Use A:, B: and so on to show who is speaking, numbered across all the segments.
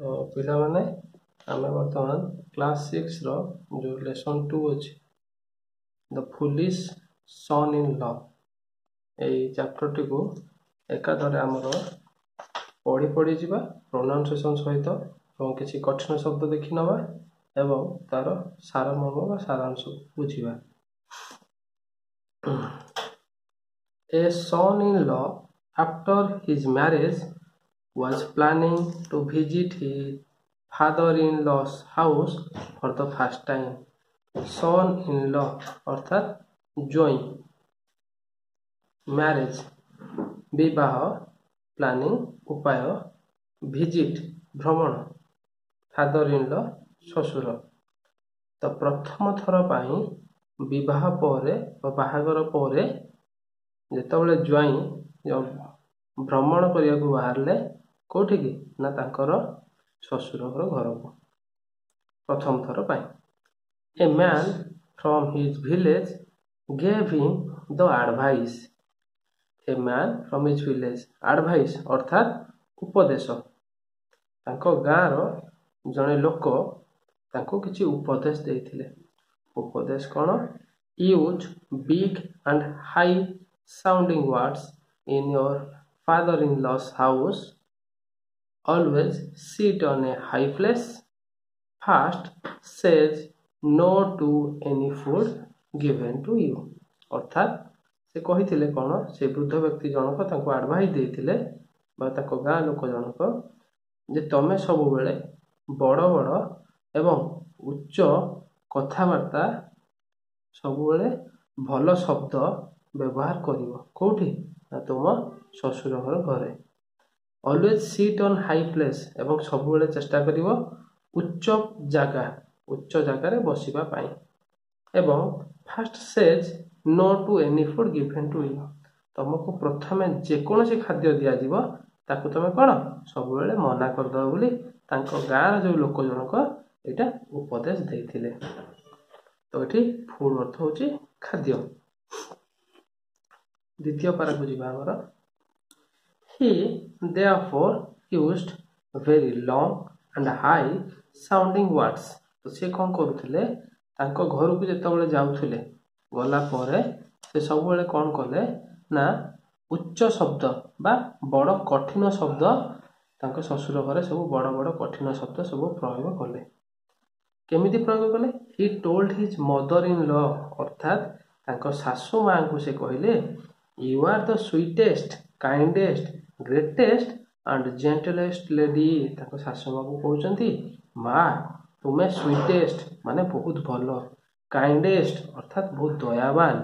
A: ପିଲାମାନେ ଆମେ ବର୍ତ୍ତମାନ କ୍ଲାସ୍ ସିକ୍ସର ଯେଉଁ ଲେସନ୍ ଟୁ ଅଛି ଦ ଫୁଲିସ୍ ସନ୍ ଇନ୍ ଲ ଏଇ ଚାପ୍ଟରଟିକୁ ଏକାଥରେ ଆମର ପଢ଼ି ପଢ଼ି ଯିବା ପ୍ରୋନାଉନ୍ସିଏସନ୍ ସହିତ ଏବଂ କିଛି କଠିନ ଶବ୍ଦ ଦେଖି ନେବା ଏବଂ ତାର ସାରମର୍ମ ବା ସାରାଂଶ ବୁଝିବା। A son in law after his marriage was planning to visit his father in law's house for the first time son in law অর্থাৎ জয়ী ম্যারেজ বিবাহ প্ল্যানিং উপায় ভিজিট ভ্রমণ ফাদর-ইন-ল ଶ୍ୱଶୁର ତ ପ୍ରଥମ ଥର ପାଇଁ ବିବାହ ପରେ ବା ବାହାଘର ପରେ ଯେତେବେଳେ ଜ୍ୱାଇଁ ଭ୍ରମଣ କରିବାକୁ ବାହାରିଲେ କେଉଁଠିକି? ନା ତାଙ୍କର ଶ୍ୱଶୁରର ଘରକୁ। ପ୍ରଥମ ଥର ପାଇଁ। A man from his village gave him the advice a man from his village advice ଅର୍ଥାତ୍ ଉପଦେଶ। ତାଙ୍କ ଗାଁର ଜଣେ ଲୋକ ତାଙ୍କୁ କିଛି ଉପଦେଶ ଦେଇଥିଲେ। ଉପଦେଶ କ'ଣ? Use big and high sounding words in your father in law's house always sit on a high place. First says no to any food given to you. ଅର୍ଥାତ୍ ସେ କହିଥିଲେ କ'ଣ ସେ ବୃଦ୍ଧ ବ୍ୟକ୍ତି ଜଣକ ତାଙ୍କୁ ଆଡ଼ଭାଇସ୍ ଦେଇଥିଲେ ବା ତାଙ୍କ ଗାଁ ଲୋକ ଜଣକ ଯେ ତମେ ସବୁବେଳେ ବଡ଼ ବଡ଼ ଏବଂ ଉଚ୍ଚ କଥାବାର୍ତ୍ତା ସବୁବେଳେ ଭଲ ଶବ୍ଦ ବ୍ୟବହାର କରିବ। କେଉଁଠି? ନା ତୁମ ଶ୍ୱଶୁର ଘର ଘରେ। Always sit on high place ଏବଂ ସବୁବେଳେ ଚେଷ୍ଟା କରିବ ଉଚ୍ଚ ଜାଗା ଉଚ୍ଚ ଜାଗାରେ ବସିବା ପାଇଁ। ଏବଂ first says no to any food given to you ତୁମକୁ ପ୍ରଥମେ ଯେକୌଣସି ଖାଦ୍ୟ ଦିଆଯିବ ତାକୁ ତୁମେ କ'ଣ? ସବୁବେଳେ ମନା କରିଦେବ ବୋଲି ତାଙ୍କ ଗାଁର ଯେଉଁ ଲୋକ ଜଣକ ଏଇଟା ଉପଦେଶ ଦେଇଥିଲେ। ତ ଏଠି ଫୁଡ୍ ଅର୍ଥ ହେଉଛି ଖାଦ୍ୟ। ଦ୍ୱିତୀୟ ପାରାକୁ ଯିବା ଆମର he therefore used very long and high sounding words ତ ସେ କ'ଣ କରୁଥିଲେ? ତାଙ୍କ ଘରକୁ ଯେତେବେଳେ ଯାଉଥିଲେ ଗଲା ପରେ ସେ ସବୁବେଳେ କ'ଣ କଲେ? ନା ଉଚ୍ଚ ଶବ୍ଦ ବା ବଡ଼ କଠିନ ଶବ୍ଦ ତାଙ୍କ ଶ୍ୱଶୁର ଘରେ ସବୁ ବଡ଼ ବଡ଼ କଠିନ ଶବ୍ଦ ସବୁ ପ୍ରୟୋଗ କଲେ। କେମିତି ପ୍ରୟୋଗ କଲେ? He told his mother in law ଅର୍ଥାତ୍ ତାଙ୍କ ଶାଶୁ ମାଆଙ୍କୁ ସେ କହିଲେ you are the sweetest kindest greatest and gentlest lady ତାଙ୍କ ଶାଶୁ ମାଆକୁ କହୁଛନ୍ତି ମା ତୁମେ ସୁଇଟେଷ୍ଟ ମାନେ ବହୁତ ଭଲ କାଇଣ୍ଡେଷ୍ଟ ଅର୍ଥାତ୍ ବହୁତ ଦୟାବାନ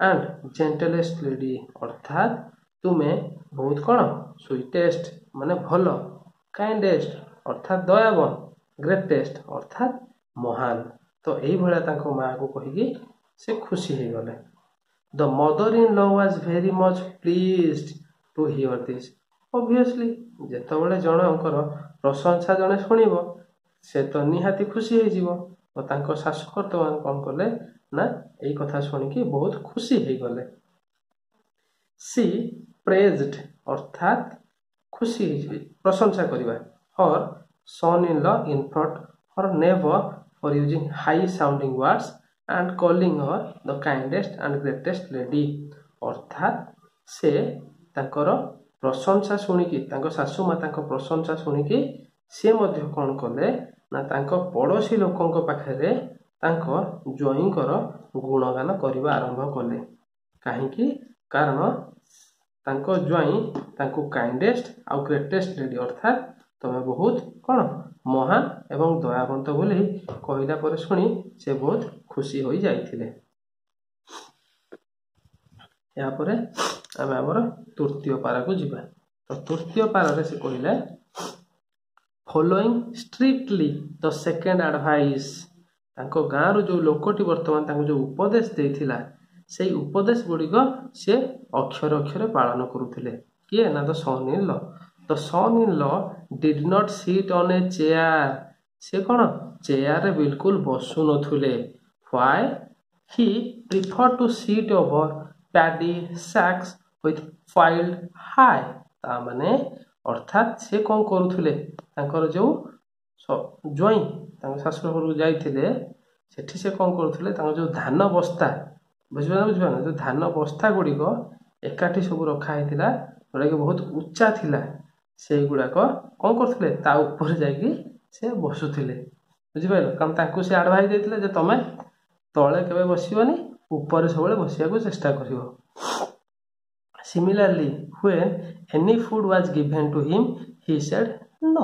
A: ଆଣ୍ଡ ଜେଣ୍ଟଲେଷ୍ଟ ଲେଡି ଅର୍ଥାତ୍ ତୁମେ ବହୁତ କ'ଣ ସୁଇଟେଷ୍ଟ ମାନେ ଭଲ କାଇଣ୍ଡେଷ୍ଟ ଅର୍ଥାତ୍ ଦୟାବାନ ଗ୍ରେଟେଷ୍ଟ ଅର୍ଥାତ୍ ମହାନ। ତ ଏଇଭଳିଆ ତାଙ୍କ ମାଆକୁ କହିକି ସେ ଖୁସି ହେଇଗଲେ। The mother in law was very much pleased to hear this obviously ଯେତେବେଳେ ଜଣଙ୍କର ପ୍ରଶଂସା ଜଣେ ଶୁଣିବ ସେ ତ ନିହାତି ଖୁସି ହେଇଯିବ। ଓ ତାଙ୍କ ଶାଶୁ ବର୍ତ୍ତମାନ କ'ଣ କଲେ? ନା ଏଇ କଥା ଶୁଣିକି ବହୁତ ଖୁସି ହେଇଗଲେ। ସି ପ୍ରେଜ୍ଡ ଅର୍ଥାତ୍ ଖୁସି ହେଇଯିବେ ପ୍ରଶଂସା କରିବା। Her son in law in front her never for using high sounding words and calling her the kindest and greatest lady ଅର୍ଥାତ୍ ସେ ତାଙ୍କର ପ୍ରଶଂସା ଶୁଣିକି ତାଙ୍କ ଶାଶୁ ମା ତାଙ୍କ ପ୍ରଶଂସା ଶୁଣିକି ସେ ମଧ୍ୟ କ'ଣ କଲେ ନା ତାଙ୍କ ପଡ଼ୋଶୀ ଲୋକଙ୍କ ପାଖରେ ତାଙ୍କ ଜ୍ୱାଇଁଙ୍କର ଗୁଣଗାନ କରିବା ଆରମ୍ଭ କଲେ। କାହିଁକି? କାରଣ ତାଙ୍କ ଜ୍ୱାଇଁ ତାଙ୍କୁ କାଇଣ୍ଡେଷ୍ଟ ଆଉ ଗ୍ରେଟେଷ୍ଟ ଲେଡି। ଅର୍ଥାତ୍ ତମେ ବହୁତ କ'ଣ? ମହାନ ଏବଂ ଦୟାବନ୍ତ ବୋଲି କହିଲା ପରେ ଶୁଣି ସେ ବହୁତ ଖୁସି ହୋଇ ଯାଇଥିଲେ। ଏହାପରେ ଆମେ ଆମର ତୃତୀୟ ପାରାକୁ ଯିବା। ତ ତୃତୀୟ ପାରାରେ ସେ କହିଲେ following strictly the second advice ତାଙ୍କ ଗାଁରୁ ଯେଉଁ ଲୋକଟି ବର୍ତ୍ତମାନ ତାଙ୍କୁ ଯେଉଁ ଉପଦେଶ ଦେଇଥିଲା ସେଇ ଉପଦେଶ ଗୁଡ଼ିକ ସେ ଅକ୍ଷର ଅକ୍ଷରେ ପାଳନ କରୁଥିଲେ। କିଏ? ନା the son in law the son in law did not sit on a chair ସେ କ'ଣ? ଚେୟାରରେ ବିଲକୁଲ ବସୁନଥିଲେ। Why he prefer to sit over paddy sacks with piled high ତା ମାନେ ଅର୍ଥାତ୍ ସେ କ'ଣ କରୁଥିଲେ ତାଙ୍କର ଯେଉଁ ଜ୍ୱାଇଁ ତାଙ୍କ ଶାଶୁର ଘରକୁ ଯାଇଥିଲେ ସେଠି ସେ କ'ଣ କରୁଥିଲେ ତାଙ୍କର ଯେଉଁ ଧାନ ବସ୍ତା ବୁଝିପାରିଲେ ବୁଝିପାରିଲେ ଯେଉଁ ଧାନ ବସ୍ତା ଗୁଡ଼ିକ ଏକାଠି ସବୁ ରଖା ହେଇଥିଲା ଯେଉଁଟାକି ବହୁତ ଉଚ୍ଚା ଥିଲା ସେଇଗୁଡ଼ାକ କ'ଣ କରୁଥିଲେ ତା ଉପରେ ଯାଇକି ସେ ବସୁଥିଲେ। ବୁଝିପାରିଲ କାରଣ ତାଙ୍କୁ ସେ ଆଡ଼ଭାଇସ୍ ଦେଇଥିଲେ ଯେ ତମେ ତଳେ କେବେ ବସିବନି ଉପରେ ସବୁବେଳେ ବସିବାକୁ ଚେଷ୍ଟା କରିବ। Similarly when any food was given to him he said ନ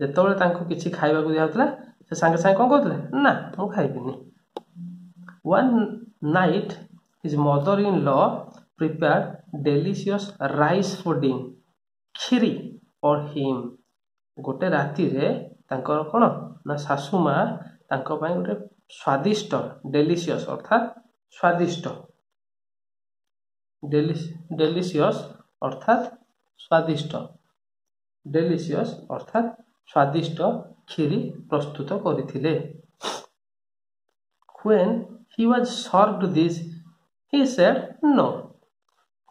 A: ଯେତେବେଳେ ତାଙ୍କୁ କିଛି ଖାଇବାକୁ ଦିଆହେଉଥିଲା ସେ ସାଙ୍ଗେ ସାଙ୍ଗେ କ'ଣ କହୁଥିଲେ? ନା ମୁଁ ଖାଇବିନି। One night his mother in law prepared delicious rice pudding କ୍ଷୀରି ଫର୍ ହିମ୍ ଗୋଟେ ରାତିରେ ତାଙ୍କର କ'ଣ? ନା ଶାଶୁ ମା ତାଙ୍କ ପାଇଁ ଗୋଟେ ସ୍ୱାଦିଷ୍ଟ ଡେଲିସିୟସ୍ ଅର୍ଥାତ୍ ସ୍ୱାଦିଷ୍ଟ ଡେଲିସିୟସ୍ ଅର୍ଥାତ୍ ସ୍ୱାଦିଷ୍ଟ ଡେଲିସିୟସ୍ ଅର୍ଥାତ୍ ସ୍ୱାଦିଷ୍ଟ କ୍ଷୀରି ପ୍ରସ୍ତୁତ କରିଥିଲେ when he was served this he said no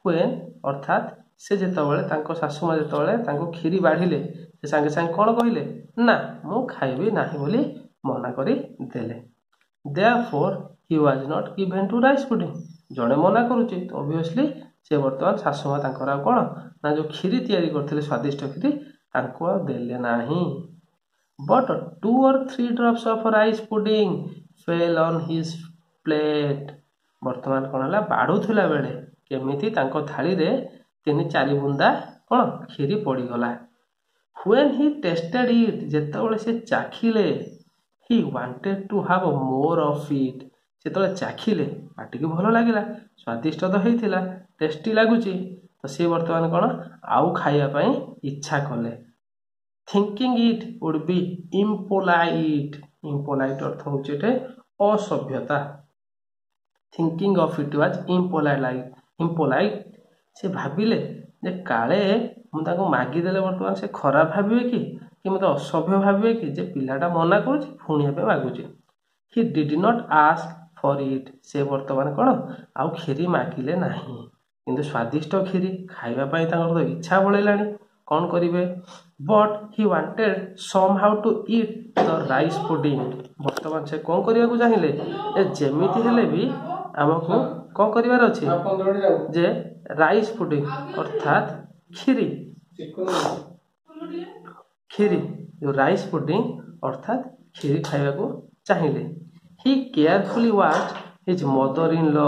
A: when ଅର୍ଥାତ୍ ସେ ଯେତେବେଳେ ତାଙ୍କ ଶାଶୁମା ଯେତେବେଳେ ତାଙ୍କୁ କ୍ଷୀରି ବାଢ଼ିଲେ ସେ ସାଙ୍ଗେ ସାଙ୍ଗେ କ'ଣ କହିଲେ? ନା ମୁଁ ଖାଇବି ନାହିଁ ବୋଲି ମନା କରିଦେଲେ। Therefore he was not given to rice pudding ଜଣେ ମନା କରୁଛି ତ ଅବଭିୟସଲି ସେ ବର୍ତ୍ତମାନ ଶାଶୁମା ତାଙ୍କର ଆଉ କ'ଣ? ନା ଯେଉଁ କ୍ଷୀରି ତିଆରି କରିଥିଲେ ସ୍ୱାଦିଷ୍ଟ କ୍ଷୀରି ତାଙ୍କୁ ଆଉ ଦେଲେ ନାହିଁ। But two or three drops of rice pudding fell on his plate ବର୍ତ୍ତମାନ କ'ଣ ହେଲା? ବାଢ଼ୁଥିଲା ବେଳେ। କେମିତି? ତାଙ୍କ ଥାଳିରେ ତିନି ଚାରି ବୁନ୍ଦା କ'ଣ? କ୍ଷୀରି ପଡ଼ିଗଲା। ହ୍ୱେନ୍ ହି ଟେଷ୍ଟେଡ୍ ଇଟ୍ ଯେତେବେଳେ ସେ ଚାଖିଲେ he wanted to have more of it ଯେତେବେଳେ ଚାଖିଲେ ପାଟିକୁ ଭଲ ଲାଗିଲା ସ୍ୱାଦିଷ୍ଟ ତ ହେଇଥିଲା ଟେଷ୍ଟି ଲାଗୁଛି ତ ସିଏ ବର୍ତ୍ତମାନ କ'ଣ ଆଉ ଖାଇବା ପାଇଁ ଇଚ୍ଛା କଲେ। ଥିଙ୍କିଂ ଇଟ୍ ଉଡ୍ ବି ଇମ୍ପୋଲାଇଟ୍ ଇମ୍ପୋଲାଇଟ୍ ଅର୍ଥ ହେଉଛି ଏଠି ଅସଭ୍ୟତା। Thinking of it was impolite impolite ସେ ଭାବିଲେ ଯେ କାଳେ ମୁଁ ତାଙ୍କୁ ମାଗିଦେଲେ ବର୍ତ୍ତମାନ ସେ ଖରାପ ଭାବିବେ କି କି ମୋତେ ଅସଭ୍ୟ ଭାବିବେ କି ଯେ ପିଲାଟା ମନା କରୁଛି ପୁଣି ଏବେ ମାଗୁଛି he did not ask for it ସେ ବର୍ତ୍ତମାନ କ'ଣ? ଆଉ କ୍ଷୀରି ମାଗିଲେ ନାହିଁ। କିନ୍ତୁ ସ୍ୱାଦିଷ୍ଟ କ୍ଷୀରି ଖାଇବା ପାଇଁ ତାଙ୍କର ତ ଇଚ୍ଛା ବଳେଇଲାଣି କ'ଣ କରିବେ? But he wanted somehow to eat the rice pudding ବର୍ତ୍ତମାନ ସେ କ'ଣ କରିବାକୁ ଚାହିଁଲେ? ଯେ ଯେମିତି ହେଲେ ବି ଆମକୁ କ'ଣ କରିବାର ଅଛି? ଯେ ରାଇସ୍ ପୁଡ଼ିଂ ଅର୍ଥାତ୍ କ୍ଷୀରି। କ୍ଷୀରି ଯେଉଁ ରାଇସ୍ ପୁଡ଼ିଂ ଅର୍ଥାତ୍ କ୍ଷୀରି ଖାଇବାକୁ ଚାହିଁଲେ। He carefully watch his mother in law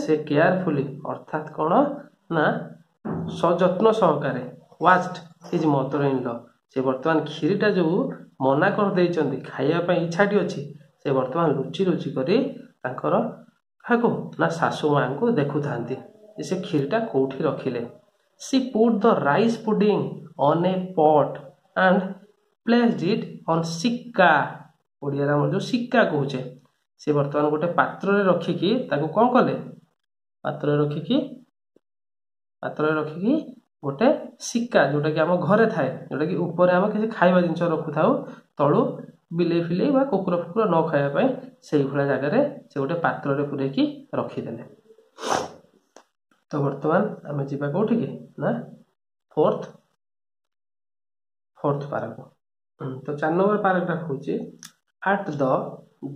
A: ସେ କେୟାରଫୁଲି ଅର୍ଥାତ୍ କ'ଣ ନା ସଯତ୍ନ ସହକାରେ watch his mother in law ସେ ବର୍ତ୍ତମାନ କ୍ଷୀରିଟା ଯେଉଁ ମନା କରିଦେଇଛନ୍ତି ଖାଇବା ପାଇଁ ଇଚ୍ଛାଟି ଅଛି। ସେ ବର୍ତ୍ତମାନ ଲୁଚି ଲୁଚି କରି ତାଙ୍କର କାହାକୁ ନା ଶାଶୁ ମାଆଙ୍କୁ ଦେଖୁଥାନ୍ତି। ଯେ ସେ କ୍ଷୀରିଟା କେଉଁଠି ରଖିଲେ। She put the rice pudding on a pot and placed it on Sikka ଓଡ଼ିଆରେ ଆମର ଯେଉଁ ସିକ୍କା କହୁଛେ। ସେ ବର୍ତ୍ତମାନ ଗୋଟେ ପାତ୍ରରେ ରଖିକି ତାକୁ କ'ଣ କଲେ? ପାତ୍ରରେ ରଖିକି ପାତ୍ରରେ ରଖିକି ଗୋଟେ ସିକ୍କା ଯେଉଁଟାକି ଆମ ଘରେ ଥାଏ ଯେଉଁଟାକି ଉପରେ ଆମେ କିଛି ଖାଇବା ଜିନିଷ ରଖୁଥାଉ ତଳୁ ବିଲେଇ ଫିଲେଇ ବା କୁକୁର ଫୁକୁର ନ ଖାଇବା ପାଇଁ ସେଇଭଳିଆ ଜାଗାରେ ସେ ଗୋଟେ ପାତ୍ରରେ ପୂରେଇକି ରଖିଦେଲେ। ତ ବର୍ତ୍ତମାନ ଆମେ ଯିବା କେଉଁଠିକି? ନା ଫୋର୍ଥ ଫୋର୍ଥ ପାରାକୁ ତ ଚାରି ନମ୍ବର ପାରାଗ୍ରାଫ ହେଉଛି at the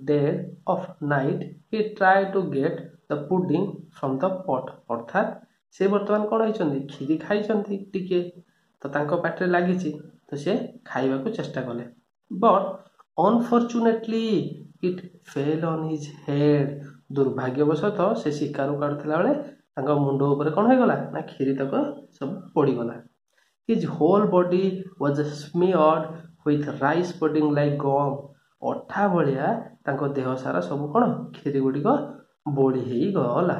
A: dead of night he try to get the pudding from the pot ଅର୍ଥାତ୍ ସେ ବର୍ତ୍ତମାନ କ'ଣ ହେଇଛନ୍ତି କ୍ଷୀରି ଖାଇଛନ୍ତି ଟିକେ। ତ ତାଙ୍କ ପାଟିରେ ଲାଗିଛି ତ ସେ ଖାଇବାକୁ ଚେଷ୍ଟା କଲେ। But unfortunately it fell on his head ଦୁର୍ଭାଗ୍ୟବଶତଃ ସେ ଶିକାରୁ କାଟୁଥିଲା ବେଳେ ତାଙ୍କ ମୁଣ୍ଡ ଉପରେ କ'ଣ ହେଇଗଲା? ନା କ୍ଷୀରି ତକ ସବୁ ପଡ଼ିଗଲା। His whole body was smeared with rice pudding like gum ଅଠା ଭଳିଆ ତାଙ୍କ ଦେହ ସାରା ସବୁ କ'ଣ? କ୍ଷୀରି ଗୁଡ଼ିକ ବୋଳି ହେଇଗଲା।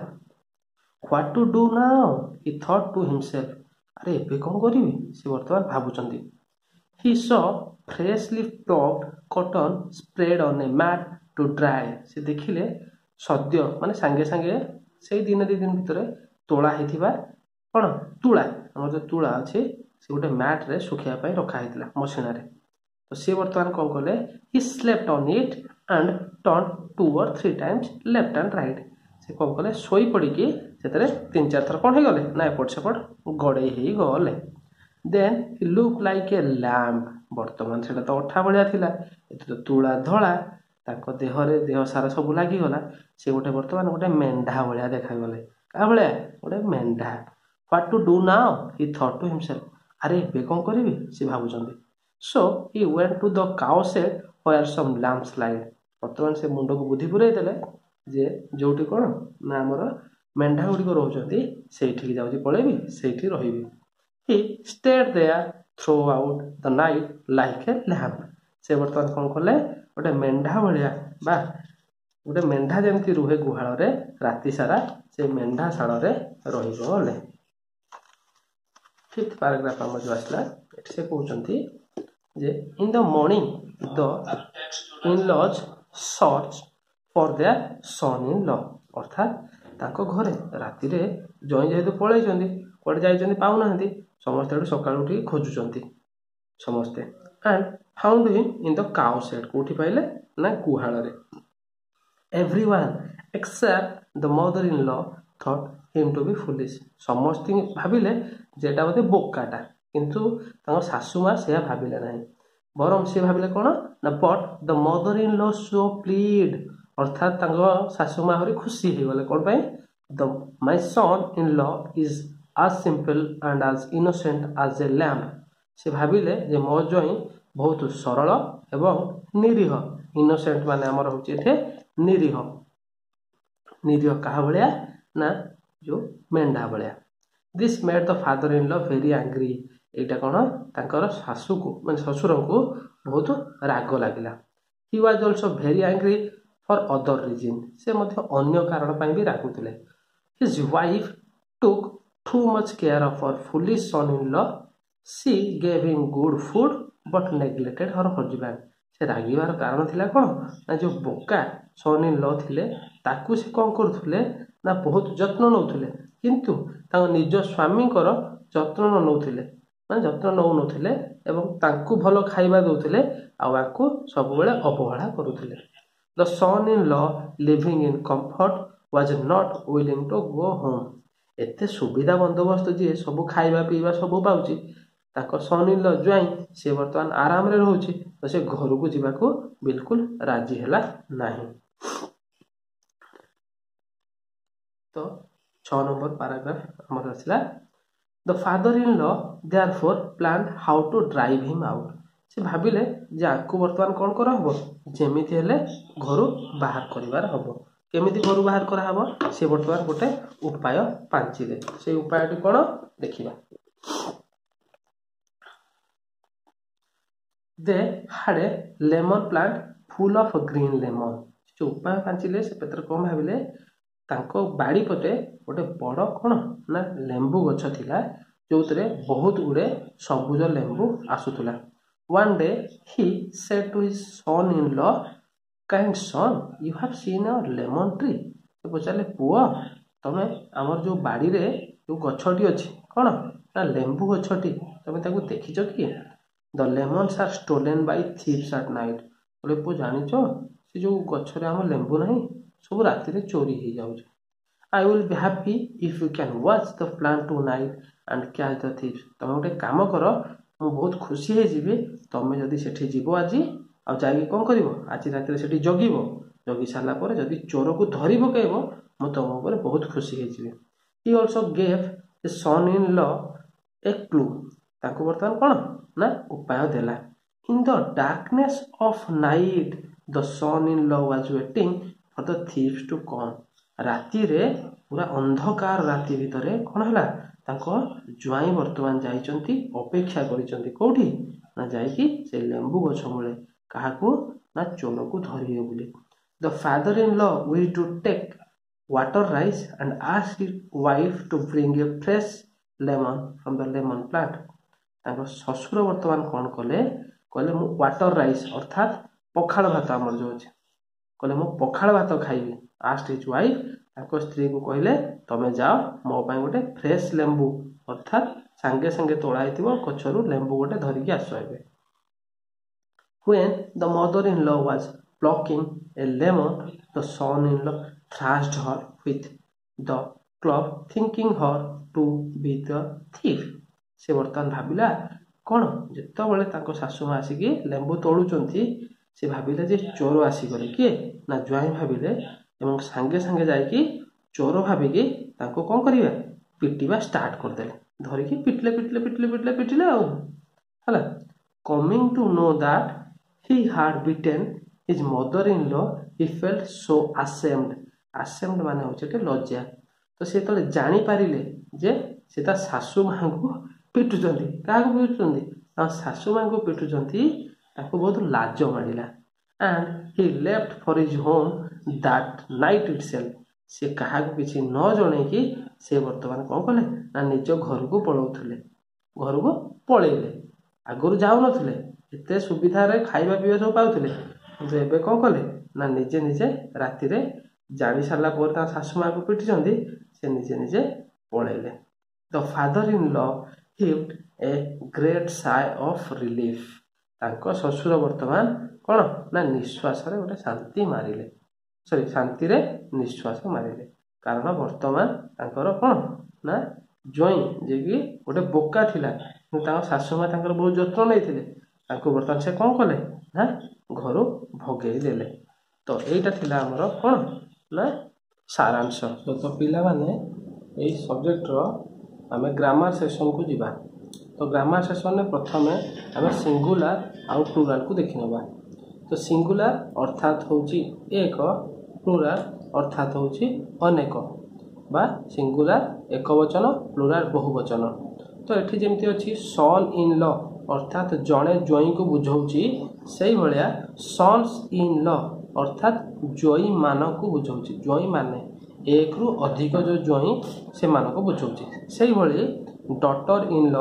A: What to do now he thought to himself ଆରେ ଏବେ କ'ଣ କରିବି? ସେ ବର୍ତ୍ତମାନ ଭାବୁଛନ୍ତି। He saw freshly plucked cotton spread on a mat to dry ସେ ଦେଖିଲେ ସଦ୍ୟ ମାନେ ସାଙ୍ଗେ ସାଙ୍ଗେ ସେଇ ଦିନେ ଦୁଇ ଦିନ ଭିତରେ ତୋଳା ହେଇଥିବା କ'ଣ? ତୁଳା। ଆମର ଯେଉଁ ତୁଳା ଅଛି ସେ ଗୋଟେ ମ୍ୟାଟ୍ରେ ଶୁଖେଇବା ପାଇଁ ରଖା ହେଇଥିଲା ମସିଣାରେ। ତ ସିଏ ବର୍ତ୍ତମାନ କ'ଣ କଲେ he slept on it and turn two or three times left and right ସେ କ'ଣ କଲେ ଶୋଇ ପଡ଼ିକି ସେଥିରେ ତିନି ଚାରି ଥର କ'ଣ ହେଇଗଲେ ନା ଏପଟ ସେପଟ ଗଡ଼େଇ ହେଇଗଲେ then he look like a lamb ବର୍ତ୍ତମାନ ସେଇଟା ତ ଅଠା ଭଳିଆ ଥିଲା ଏଠି ତ ତୁଳା ଧଳା ତାଙ୍କ ଦେହରେ ଦେହ ସାରା ସବୁ ଲାଗିଗଲା ସେ ଗୋଟେ ବର୍ତ୍ତମାନ ଗୋଟେ ମେଣ୍ଢା ଭଳିଆ ଦେଖାଗଲେ କାହା ଭଳିଆ ଗୋଟେ ମେଣ୍ଢା what to do now he thought to himself ଆରେ ଏବେ କ'ଣ କରିବି? ସେ ଭାବୁଛନ୍ତି। So he went to the cowshed where some lamb slide ବର୍ତ୍ତମାନ ସେ ମୁଣ୍ଡକୁ ବୁଦ୍ଧି ପୁରେଇ ଦେଲେ ଯେ ଯୋଉଠି କ'ଣ ନା ଆମର ମେଣ୍ଢା ଗୁଡ଼ିକ ରହୁଛନ୍ତି ସେଇଠିକି ଯାଉଛି ପଳେଇବି ସେଇଠି ରହିବି he stayed there throughout the night like a lamb ସେ ବର୍ତ୍ତମାନ କ'ଣ କଲେ ଗୋଟେ ମେଣ୍ଢା ଭଳିଆ ବା ଗୋଟେ ମେଣ୍ଢା ଯେମିତି ରୁହେ ଗୁହାଳରେ ରାତି ସାରା ସେ ମେଣ୍ଢା ଶାଳରେ ରହିଗଲେ ଫିଫ୍ଥ ପାରାଗ୍ରାଫ ଆମର ଯେଉଁ ଆସିଲା ଏଠି ସେ କହୁଛନ୍ତି ଯେ in the morning the in laws search for their son in law ଅର୍ଥାତ୍ ତାଙ୍କ ଘରେ ରାତିରେ ଜଇଁ ଯେହେତୁ ପଳେଇଛନ୍ତି କୁଆଡ଼େ ଯାଇଛନ୍ତି ପାଉନାହାନ୍ତି ସମସ୍ତେ ଏଠୁ ସକାଳୁ ଉଠିକି ଖୋଜୁଛନ୍ତି ସମସ୍ତେ and found him in the cowshed କେଉଁଠି ପାଇଲେ ନା ଗୁହାଳରେ everyone except the mother in law thought him to be foolish ସମସ୍ତେ ଭାବିଲେ ଯେ ଏଇଟା ବୋଧେ ବୋକାଟା କିନ୍ତୁ ତାଙ୍କ ଶାଶୁ ମା ସେୟା ଭାବିଲେ ନାହିଁ। ବରଂ ସିଏ ଭାବିଲେ କ'ଣ? ନା but the mother in law so pleased ଅର୍ଥାତ୍ ତାଙ୍କ ଶାଶୁ ମା ଆହୁରି ଖୁସି ହେଇଗଲେ। କ'ଣ ପାଇଁ? The my son in law is as simple and as innocent as a lamb ସେ ଭାବିଲେ ଯେ ମୋ ଜ୍ୱାଇଁ ବହୁତ ସରଳ ଏବଂ ନିରୀହ। ଇନୋସେଣ୍ଟ ମାନେ ଆମର ହେଉଛି ଏଠି ନିରୀହ। ନିରୀହ କାହା ଭଳିଆ? ନା ଯେଉଁ ମେଣ୍ଢା ଭଳିଆ। This made the father in law very angry ଏଇଟା କ'ଣ? ତାଙ୍କର ଶାଶୁକୁ ମାନେ ଶ୍ୱଶୁରଙ୍କୁ ବହୁତ ରାଗ ଲାଗିଲା। He was also very angry for other reason ସେ ମଧ୍ୟ ଅନ୍ୟ କାରଣ ପାଇଁ ବି ରାଗୁଥିଲେ। His wife took too much care of her foolish son in law she gave him good food but neglected her husband ସେ ରାଗିବାର କାରଣ ଥିଲା କ'ଣ? ନା ଯେଉଁ ବୋକା ସନ୍ ଇନ୍ ଲ ଥିଲେ ତାକୁ ସେ କ'ଣ କରୁଥିଲେ? ନା ବହୁତ ଯତ୍ନ ନେଉଥିଲେ। କିନ୍ତୁ ତାଙ୍କ ନିଜ ସ୍ୱାମୀଙ୍କର ଯତ୍ନ ନେଉଥିଲେ। ମାନେ ଯତ୍ନ ନେଉନଥିଲେ ଏବଂ ତାଙ୍କୁ ଭଲ ଖାଇବା ଦେଉଥିଲେ ଆଉ ଆକୁ ସବୁବେଳେ ଅବହେଳା କରୁଥିଲେ। The son in law living in comfort was not willing to go home ଏତେ ସୁବିଧା ବନ୍ଦୋବସ୍ତ ଯିଏ ସବୁ ଖାଇବା ପିଇବା ସବୁ ପାଉଛି ତାଙ୍କ ସନ୍ ଇନ୍ ଲ ଜ୍ୱାଇଁ ସେ ବର୍ତ୍ତମାନ ଆରାମରେ ରହୁଛି ତ ସେ ଘରକୁ ଯିବାକୁ ବିଲକୁଲ ରାଜି ହେଲା ନାହିଁ। ତ ଛଅ ନମ୍ବର ପାରାଗ୍ରାଫ ଆମର ଆସିଲା। The father in law therefore plan how to drive him out ସେ ଭାବିଲେ ଯେ ଆକୁ ବର୍ତ୍ତମାନ କ'ଣ କରାହବ? ଯେମିତି ହେଲେ ଘରୁ ବାହାର କରିବାର ହବ। କେମିତି ଘରୁ ବାହାର କରାହବ? ସେ ବର୍ତ୍ତମାନ ଗୋଟେ ଉପାୟ ପାଞ୍ଚିଲେ। ସେଇ ଉପାୟଟି କ'ଣ? ଦେଖିବା। They had a lemon plant full of green lemon ଯେଉଁ ଉପାୟ ପାଞ୍ଚିଲେ ସେ ପେତ୍ର କ'ଣ ଭାବିଲେ? ତାଙ୍କ ବାଡ଼ି ପଟେ ଗୋଟେ ବଡ଼ କ'ଣ ନା ଲେମ୍ବୁ ଗଛ ଥିଲା ଯେଉଁଥିରେ ବହୁତ ଗୁଡ଼ିଏ ସବୁଜ ଲେମ୍ବୁ ଆସୁଥିଲା। One day he said to his son in law kind son you have seen a lemon tree ସେ ପଚାରିଲେ ପୁଅ ତମେ ଆମର ଯେଉଁ ବାଡ଼ିରେ ଯେଉଁ ଗଛଟି ଅଛି କ'ଣ? ନା ଲେମ୍ବୁ ଗଛଟି ତମେ ତାକୁ ଦେଖିଛ କି the lemons are stolen by thieves at night କହିଲେ ପୁଅ ଜାଣିଛ ସେ ଯେଉଁ ଗଛରେ ଆମ ଲେମ୍ବୁ ନାହିଁ? ସବୁ ରାତିରେ ଚୋରି ହେଇଯାଉଛି I will be happy if you can watch the plant tonight and catch the thieves ତମେ ଗୋଟେ କାମ କର ମୁଁ ବହୁତ ଖୁସି ହେଇଯିବି। ତମେ ଯଦି ସେଠି ଯିବ ଆଜି ଆଉ ଯାଇକି କ'ଣ କରିବ? ଆଜି ରାତିରେ ସେଠି ଜଗିବ। ଜଗି ସାରିଲା ପରେ ଯଦି ଚୋରକୁ ଧରି ପକାଇବ ମୁଁ ତମ ଉପରେ ବହୁତ ଖୁସି ହେଇଯିବି। He also gave a son in law a clue ତାଙ୍କୁ ବର୍ତ୍ତମାନ କ'ଣ? ନା ଉପାୟ ଦେଲା। In the darkness of night the son in law was waiting for the thieves to come ରାତିରେ ପୁରା ଅନ୍ଧକାର ରାତି ଭିତରେ କ'ଣ ହେଲା? ତାଙ୍କ ଜ୍ୱାଇଁ ବର୍ତ୍ତମାନ ଯାଇଛନ୍ତି ଅପେକ୍ଷା କରିଛନ୍ତି କେଉଁଠି? ନା ଯାଇକି ସେ ଲେମ୍ବୁ ଗଛ ମୂଳେ କାହାକୁ? ନା ଚୋରକୁ ଧରିବେ ବୋଲି। The father in law we to take water rice and his wife to bring a fresh lemon from the lemon plant ତାଙ୍କ ଶ୍ୱଶୁର ବର୍ତ୍ତମାନ କ'ଣ କଲେ? କହିଲେ ମୁଁ ୱାଟର ରାଇସ୍ ଅର୍ଥାତ୍ ପଖାଳ ଭାତ ଆମର ଯେଉଁ ଅଛି। କହିଲେ ମୁଁ ପଖାଳ ଭାତ ଖାଇବି। ଆଷ୍ଟ ହିଜ୍ ୱାଇଫ୍ ତାଙ୍କ ସ୍ତ୍ରୀକୁ କହିଲେ ତମେ ଯାଅ ମୋ ପାଇଁ ଗୋଟେ ଫ୍ରେଶ୍ ଲେମ୍ବୁ। ଅର୍ଥାତ୍ ସାଙ୍ଗେ ସାଙ୍ଗେ ତୋଳା ହେଇଥିବ ଗଛରୁ ଲେମ୍ବୁ ଗୋଟେ ଧରିକି ଆସ ଏବେ। When the mother-in-law was plucking a lemon, the son-in-law thrashed her with the club, thinking her to be the thief. ସେ ବର୍ତ୍ତମାନ ଭାବିଲା କ'ଣ ଯେତେବେଳେ ତାଙ୍କ ଶାଶୁ ମା ଆସିକି ଲେମ୍ବୁ ତୋଳୁଛନ୍ତି ସେ ଭାବିଲେ ଯେ ଚୋର ଆସିଗଲେ। କିଏ? ନା ଜ୍ୱାଇଁ ଭାବିଲେ ଏବଂ ସାଙ୍ଗେ ସାଙ୍ଗେ ଯାଇକି ଚୋର ଭାବିକି ତାଙ୍କୁ କ'ଣ କରିବା? ପିଟିବା ଷ୍ଟାର୍ଟ କରିଦେଲେ। ଧରିକି ପିଟିଲେ ପିଟିଲେ ପିଟିଲେ ପିଟିଲେ ପିଟିଲେ ଆଉ। ହେଲା। Coming to know that he had beaten his mother in law he felt so ashamed ashamed ମାନେ ହେଉଛି ଗୋଟେ ଲଜ୍ଜା ତ ସେ ଯେତେବେଳେ ଜାଣିପାରିଲେ ଯେ ସେ ତା ଶାଶୁ ମାଆଙ୍କୁ ପିଟୁଛନ୍ତି କାହାକୁ ପିଟୁଛନ୍ତି? ତାଙ୍କ ଶାଶୁ ମାଆଙ୍କୁ ପିଟୁଛନ୍ତି ତାଙ୍କୁ ବହୁତ ଲାଜ ମାଡ଼ିଲା। And he left for his home that night itself ସେ କାହାକୁ କିଛି ନ ଜଣେଇକି ସେ ବର୍ତ୍ତମାନ କ'ଣ କଲେ? ନା ନିଜ ଘରକୁ ପଳାଉଥିଲେ। ଘରକୁ ପଳେଇଲେ। ଆଗରୁ ଯାଉନଥିଲେ। ଏତେ ସୁବିଧାରେ ଖାଇବା ପିଇବା ସବୁ ପାଉଥିଲେ। କିନ୍ତୁ ଏବେ କ'ଣ କଲେ? ନା ନିଜେ ନିଜେ ରାତିରେ ଜାଣି ସାରିଲା ପରେ ତାଙ୍କ ଶାଶୁ ମାଆକୁ ପିଟିଛନ୍ତି। ସେ ନିଜେ ନିଜେ ପଳେଇଲେ। The father in law heaved a great sigh of relief ତାଙ୍କ ଶ୍ୱଶୁର ବର୍ତ୍ତମାନ କ'ଣ? ନା ନିଶ୍ୱାସରେ ଗୋଟେ ଶାନ୍ତି ମାରିଲେ। ସରି ଶାନ୍ତିରେ ନିଶ୍ୱାସ ମାରିଲେ। କାରଣ ବର୍ତ୍ତମାନ ତାଙ୍କର କ'ଣ? ନା ଜ୍ୱାଇଁ ଯିଏକି ଗୋଟେ ବୋକା ଥିଲା। କିନ୍ତୁ ତାଙ୍କ ଶାଶୁ ମା ତାଙ୍କର ବହୁତ ଯତ୍ନ ନେଇଥିଲେ। ତାଙ୍କୁ ବର୍ତ୍ତମାନ ସେ କ'ଣ କଲେ? ନା ଘରୁ ଭଗେଇ ଦେଲେ। ତ ଏଇଟା ଥିଲା ଆମର କ'ଣ? ନା ସାରାଂଶ। ତ ପିଲାମାନେ ଏଇ ସବଜେକ୍ଟର ଆମେ ଗ୍ରାମାର ସେସନକୁ ଯିବା। ତ ଗ୍ରାମାର ସେସନରେ ପ୍ରଥମେ ଆମେ ସିଙ୍ଗୁଲାର ଆଉ ପ୍ଲୁରାଲକୁ ଦେଖିନେବା। ତ ସିଙ୍ଗୁଲାର ଅର୍ଥାତ୍ ହେଉଛି ଏକ ପ୍ଲୁରାଲ ଅର୍ଥାତ୍ ହେଉଛି ଅନେକ ବା ସିଙ୍ଗୁଲାର ଏକ ବଚନ ପ୍ଲୁରାଲ ବହୁ ବଚନ ତ ଏଠି ଯେମିତି ଅଛି ସନ୍ ଇନ୍ ଲ ଅର୍ଥାତ୍ ଜଣେ ଜ୍ୱାଇଁକୁ ବୁଝଉଛି ସେଇଭଳିଆ ସନ୍ସ ଇନ୍ ଲ ଅର୍ଥାତ୍ ଜ୍ୱାଇଁମାନଙ୍କୁ ବୁଝଉଛି। ଜ୍ୱାଇଁମାନେ ଏକରୁ ଅଧିକ ଯେଉଁ ଜ୍ୱାଇଁ ସେମାନଙ୍କୁ ବୁଝଉଛି। ସେଇଭଳି ଡଟର ଇନ୍ ଲ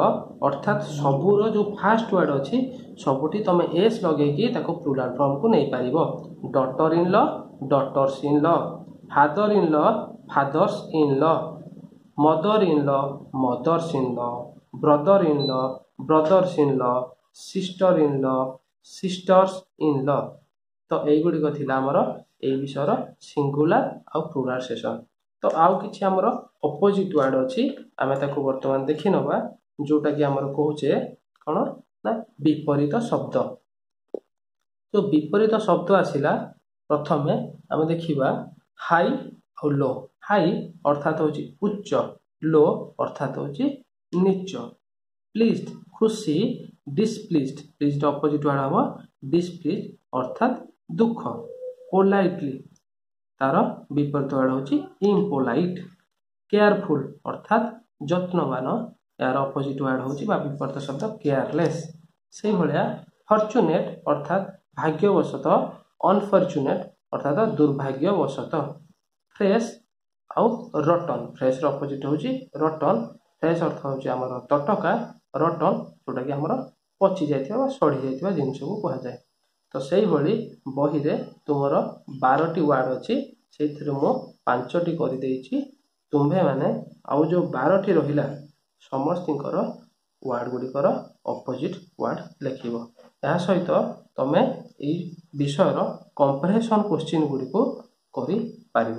A: ଅର୍ଥାତ୍ ସବୁର ଯେଉଁ ଫାଷ୍ଟ ୱାର୍ଡ଼ ଅଛି ସବୁଠି ତୁମେ ଏସ୍ ଲଗେଇକି ତାକୁ ପ୍ଲୁରାଲ ଫର୍ମକୁ ନେଇପାରିବ। Daughter in law daughters in law father in law fathers in law mother in law mothers in law brother in law brothers in law sister in law sisters in law ତ ଏଇଗୁଡ଼ିକ ଥିଲା ଆମର ଏଇ ବିଷୟର singular ଆଉ pleural session ତ ଆଉ କିଛି ଆମର ଅପୋଜିଟ୍ ୱାର୍ଡ଼ ଅଛି ଆମେ ତାକୁ ବର୍ତ୍ତମାନ ଦେଖିନେବା ଯେଉଁଟାକି ଆମର କହୁଛେ କ'ଣ ନା ବିପରୀତ ଶବ୍ଦ। ତ ବିପରୀତ ଶବ୍ଦ ଆସିଲା ପ୍ରଥମେ ଆମେ ଦେଖିବା ହାଇ ଆଉ ଲୋ ହାଇ ଅର୍ଥାତ୍ ହେଉଛି ଉଚ୍ଚ ଲୋ ଅର୍ଥାତ୍ ହେଉଛି ନିଚ। ପ୍ଲିଜ୍ଡ ଖୁସି ଡିସପ୍ଲିଜ୍ଡ ପ୍ଲିଜ୍ଡ ଅପୋଜିଟ୍ ୱାର୍ଡ଼ ହେବ ଡିସପ୍ଲିଜ୍ ଅର୍ଥାତ୍ ଦୁଃଖ। ପୋଲାଇଟଲି ତାର ବିପରୀତ ୱାର୍ଡ଼ ହେଉଛି ଇମ୍ପୋଲାଇଟ୍ କେୟାରଫୁଲ୍ ଅର୍ଥାତ୍ ଯତ୍ନବାନ ଏହାର ଅପୋଜିଟ୍ ୱାର୍ଡ଼ ହେଉଛି ବା ବିପରୀତ ଶବ୍ଦ କେୟାରଲେସ୍ ସେଇଭଳିଆ ଫର୍ଚୁନେଟ୍ ଅର୍ଥାତ୍ ଭାଗ୍ୟବଶତଃ ଅନଫର୍ଚୁନେଟ୍ ଅର୍ଥାତ୍ ଦୁର୍ଭାଗ୍ୟବଶତଃ ଫ୍ରେଶ୍ ଆଉ ରଟନ୍ ଫ୍ରେଶ୍ର ଅପୋଜିଟ୍ ହେଉଛି ରଟନ୍ ଫ୍ରେଶ୍ ଅର୍ଥ ହେଉଛି ଆମର ତଟକା ରଟନ୍ ଯେଉଁଟାକି ଆମର ପଚି ଯାଇଥିବା ବା ସଢ଼ି ଯାଇଥିବା ଜିନିଷକୁ କୁହାଯାଏ ତ ସେଇଭଳି ବହିରେ ତୁମର ବାରଟି ୱାର୍ଡ଼ ଅଛି ସେଇଥିରେ ମୁଁ ପାଞ୍ଚଟି କରିଦେଇଛି। ତୁମ୍ଭେମାନେ ଆଉ ଯେଉଁ ବାରଟି ରହିଲା ସମସ୍ତଙ୍କର ୱାର୍ଡ଼ ଗୁଡ଼ିକର ଅପୋଜିଟ୍ ୱାର୍ଡ଼ ଲେଖିବ। ଏହା ସହିତ ତୁମେ ଏଇ ବିଷୟର କମ୍ପ୍ରେହେସନ୍ କୋଶ୍ଚିନ୍ ଗୁଡ଼ିକୁ କରିପାରିବ।